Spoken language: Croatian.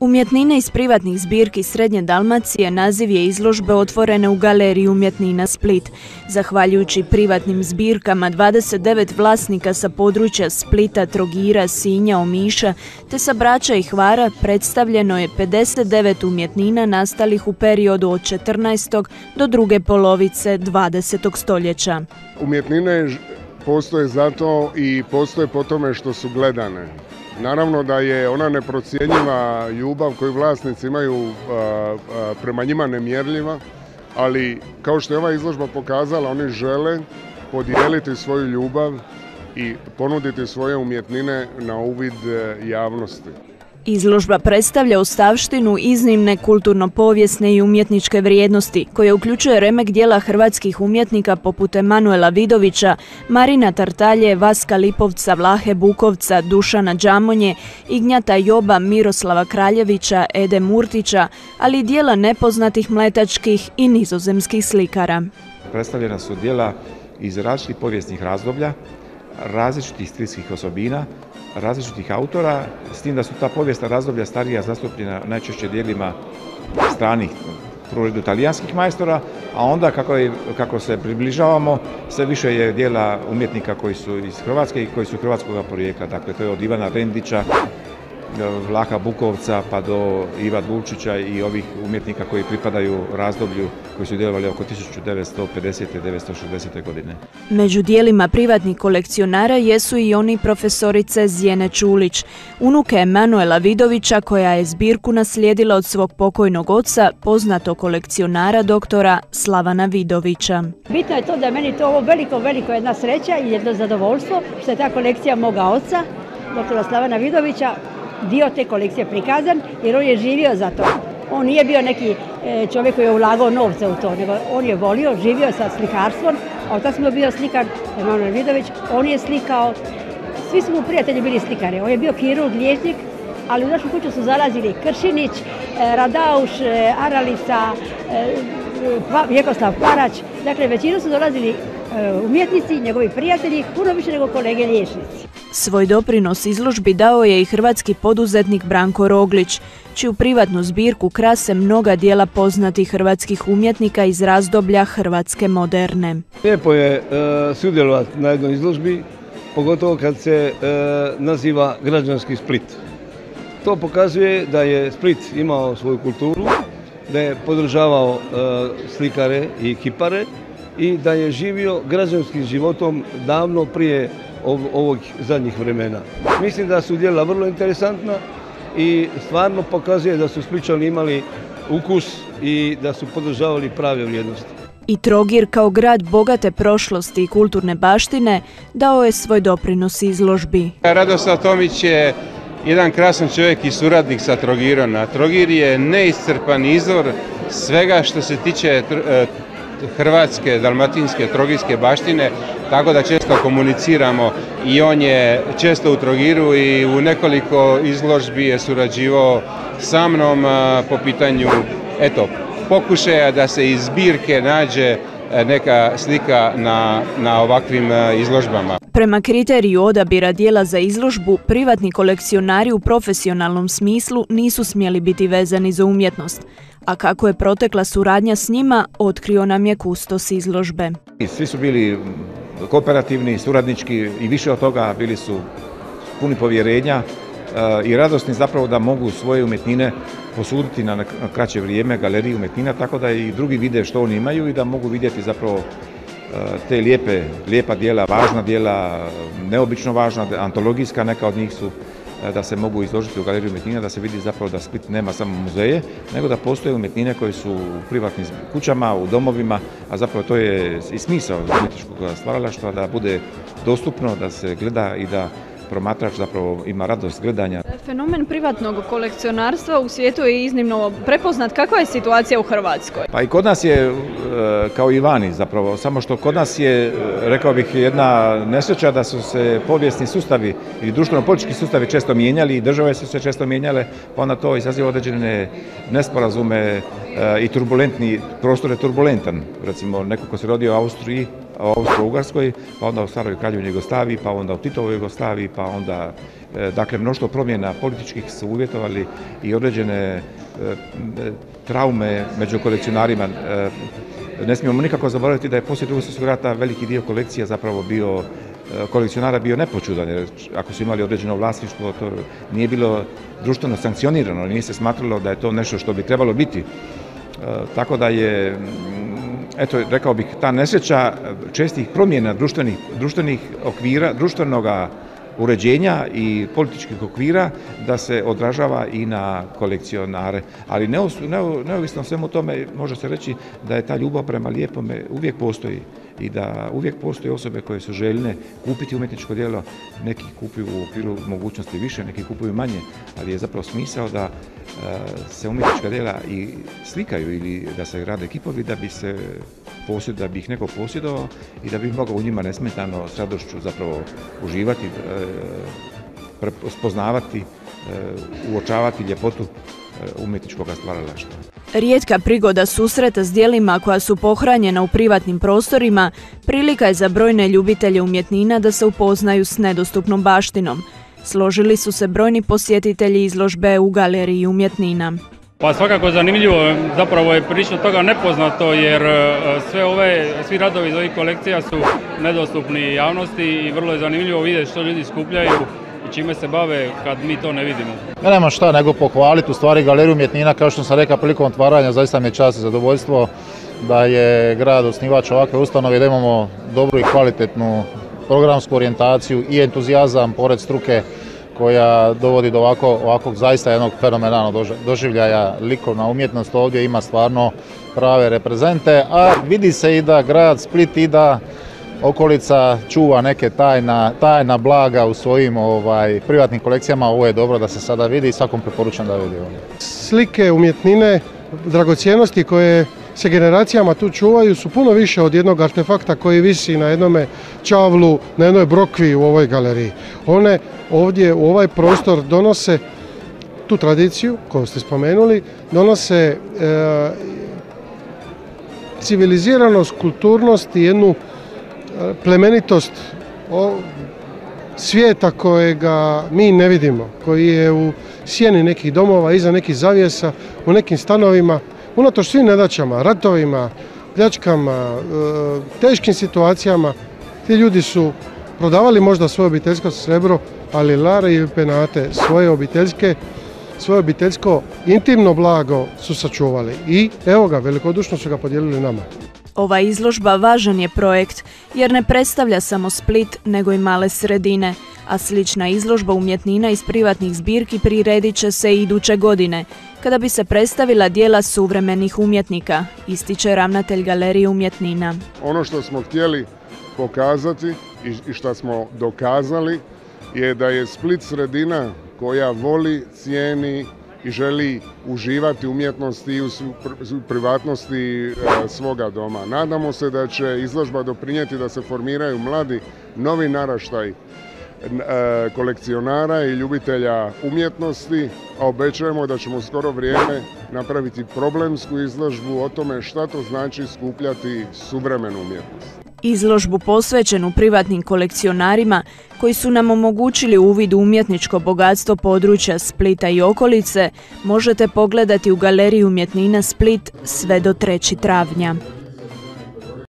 Umjetnine iz privatnih zbirki Srednje Dalmacije naziv je izložbe otvorene u Galeriji umjetnina Split. Zahvaljujući privatnim zbirkama 29 vlasnika sa područja Splita, Trogira, Sinja, Omiša te sa Braća i Hvara predstavljeno je 59 umjetnina nastalih u periodu od 14. do druge polovice 20. stoljeća. Umjetnine postoje zato i postoje po tome što su gledane. Naravno da je ona neprocjenjiva ljubav koju vlasnici imaju prema njima nemjerljiva, ali kao što je ova izložba pokazala, oni žele podijeliti svoju ljubav i ponuditi svoje umjetnine na uvid e, javnosti. Izložba predstavlja ostavštinu iznimne kulturno-povijesne i umjetničke vrijednosti, koje uključuje remek dijela hrvatskih umjetnika poput Emanuela Vidovića, Marina Tartalje, Vaska Lipovca, Vlahe Bukovca, Dušana Đamonje, Ignjata Joba, Miroslava Kraljevića, Ede Murtića, ali i dijela nepoznatih mletačkih i nizozemskih slikara. Predstavljena su dijela iz različitih povijesnih razdoblja, različitih stilskih osobina, različitih autora, s tim da su ta povijesna razdoblja starija zastupljena najčešće dijelima stranih prvo talijanskih majstora, a onda kako, kako se približavamo, sve više je dijela umjetnika koji su iz Hrvatske i koji su hrvatskog porijekla. Dakle, to je od Ivana Rendića, Vlaha Bukovca pa do Iva Dulčića i ovih umjetnika koji pripadaju razdoblju koji su djelovali oko 1950. i 1960. godine. Među dijelima privatnih kolekcionara jesu i oni profesorice Zjene Čulić, unuke Emanuela Vidovića koja je zbirku naslijedila od svog pokojnog oca, poznatog kolekcionara doktora Slavana Vidovića. Bitno je to da je meni to ovo veliko, veliko jedna sreća i jedno zadovoljstvo što je ta kolekcija moga oca, doktora Slavana Vidovića, dio te kolekcije prikazan jer on je živio za to. On nije bio neki e, čovjek koji je ulagao novce u to, nego on je volio, živio sa slikarstvom, a otac mu bio slikar, Emanuel Vidović, on je slikao, svi su mu prijatelji bili slikari, on je bio kirurg, liječnik, ali u našu kuću su zalazili Kršinić, e, Radauš, e, Aralica, Vjekoslav Parać, dakle većinu su dolazili umjetnici, njegovi prijatelji, puno više nego kolege liječnici. Svoj doprinos izložbi dao je i hrvatski poduzetnik Branko Roglić, čiju privatnu zbirku krase mnoga dijela poznatih hrvatskih umjetnika iz razdoblja Hrvatske moderne. Lijepo je e, sudjelovati na jednoj izložbi, pogotovo kad se e, naziva građanski Split. To pokazuje da je Split imao svoju kulturu, da je podržavao e, slikare i kipare i da je živio građanskim životom davno prije ovog zadnjih vremena. Mislim da su djela vrlo interesantna i stvarno pokazuje da su Spličani imali ukus i da su podržavali prave vrijednosti. I Trogir kao grad bogate prošlosti i kulturne baštine dao je svoj doprinos izložbi. Radoslav Tomić je jedan krasan čovjek i suradnik sa Trogirom. Trogir je neiscrpan izvor svega što se tiče e, hrvatske, dalmatinske, trogirske baštine, tako da često komuniciramo i on je često u Trogiru i u nekoliko izložbi je surađivao sa mnom po pitanju eto, pokušaja da se iz zbirke nađe neka slika na, na ovakvim izložbama. Prema kriteriju odabira dijela za izložbu, privatni kolekcionari u profesionalnom smislu nisu smjeli biti vezani za umjetnost a kako je protekla suradnja s njima, otkrio nam je kustos izložbe. Svi su bili kooperativni, suradnički i više od toga bili su puni povjerenja i radosni zapravo da mogu svoje umjetnine posuditi na kraće vrijeme galeriju umjetnina, tako da i drugi vide što oni imaju i da mogu vidjeti zapravo eh, te lijepe, lijepa dijela, važna dijela, neobično važna, antologijska neka od njih su E, da se mogu izložiti u galeriju umjetnina, da se vidi zapravo da Split nema samo muzeje, nego da postoje umjetnine koje su u privatnim kućama, u domovima, a zapravo to je i smisao umjetničkog stvaralaštva da bude dostupno, da se gleda i da promatrač zapravo ima radost gledanja. Fenomen privatnog kolekcionarstva u svijetu je iznimno prepoznat. Kakva je situacija u Hrvatskoj? Pa i kod nas je e, kao i vani zapravo, samo što kod nas je, e, rekao bih, jedna nesreća da su se povijesni sustavi i društveno-politički sustavi često mijenjali i države su se često mijenjale, pa onda to izaziva određene nesporazume e, i turbulentni, prostor je turbulentan. Recimo, neko ko se rodio u Austriji, Austro-Ugarskoj, pa onda u staroj kraljevini Jugoslaviji, pa onda u Titovoj Jugoslaviji, pa onda dakle mnoštvo promjena političkih su uvjetovali i određene traume među kolekcionarima. Ne smijemo nikako zaboraviti da je poslije drugog svjetskog rata veliki dio kolekcija zapravo bio kolekcionara bio nepočudan, jer ako su imali određeno vlasništvo, to nije bilo društveno sankcionirano, nije se smatralo da je to nešto što bi trebalo biti. Tako da je, eto, rekao bih, ta nesreća čestih promjena društvenih, društvenih okvira, društvenoga uređenja i političkih okvira da se odražava i na kolekcionare. Ali neovisno svemu tome može se reći da je ta ljubav prema lijepome uvijek postoji i da uvijek postoje osobe koje su željne kupiti umjetničko djelo, neki kupuju u okviru mogućnosti više, neki kupuju manje, ali je zapravo smisao da e, se umjetnička djela i slikaju ili da se rade kipovi da bi se posjed, da bi ih neko posjedovao i da bi mogao u njima nesmetano s zapravo uživati, e, spoznavati, e, uočavati ljepotu umjetničkog stvaralaštva. Rijetka prigoda susreta s dijelima koja su pohranjena u privatnim prostorima prilika je za brojne ljubitelje umjetnina da se upoznaju s nedostupnom baštinom. Složili su se brojni posjetitelji izložbe u galeriji umjetnina. Pa svakako zanimljivo, zapravo je prilično toga nepoznato jer e, sve ove, svi radovi iz ovih kolekcija su nedostupni javnosti i vrlo je zanimljivo vidjeti što ljudi skupljaju i čime se bave kad mi to ne vidimo. Ne nema šta nego pohvaliti u stvari galeriju umjetnina kao što sam rekao prilikom otvaranja zaista mi je čast i zadovoljstvo da je grad osnivač ovakve ustanove da imamo dobru i kvalitetnu programsku orijentaciju i entuzijazam pored struke koja dovodi do ovako, ovakvog zaista jednog fenomenalnog doživljaja likovna umjetnost ovdje ima stvarno prave reprezente, a vidi se i da grad Split i da okolica čuva neke tajna, tajna blaga u svojim ovaj, privatnim kolekcijama, ovo je dobro da se sada vidi i svakom preporučam da vidi. Slike, umjetnine, dragocjenosti koje se generacijama tu čuvaju su puno više od jednog artefakta koji visi na jednome čavlu, na jednoj brokvi u ovoj galeriji. One ovdje u ovaj prostor donose tu tradiciju koju ste spomenuli, donose e, civiliziranost, kulturnost i jednu plemenitost svijeta kojega mi ne vidimo, koji je u sjeni nekih domova, iza nekih zavjesa, u nekim stanovima, unatoč svim nedaćama, ratovima, pljačkama, e, teškim situacijama, ti ljudi su prodavali možda svoje obiteljsko srebro, ali lare i penate, svoje obiteljske, svoje obiteljsko intimno blago su sačuvali. I evo ga, velikodušno su ga podijelili nama. Ova izložba važan je projekt jer ne predstavlja samo Split nego i male sredine, a slična izložba umjetnina iz privatnih zbirki priredit će se iduće godine, kada bi se predstavila dijela suvremenih umjetnika, ističe ravnatelj Galerije umjetnina. Ono što smo htjeli pokazati i što smo dokazali je da je Split sredina koja voli, cijeni i želi uživati umjetnosti i u privatnosti e, svoga doma. Nadamo se da će izložba doprinijeti da se formiraju mladi novi naraštaj kolekcionara i ljubitelja umjetnosti, a obećajemo da ćemo skoro vrijeme napraviti problemsku izložbu o tome šta to znači skupljati suvremenu umjetnost. Izložbu posvećenu privatnim kolekcionarima koji su nam omogućili uvid umjetničko bogatstvo područja Splita i okolice možete pogledati u galeriji umjetnina Split sve do 3. travnja.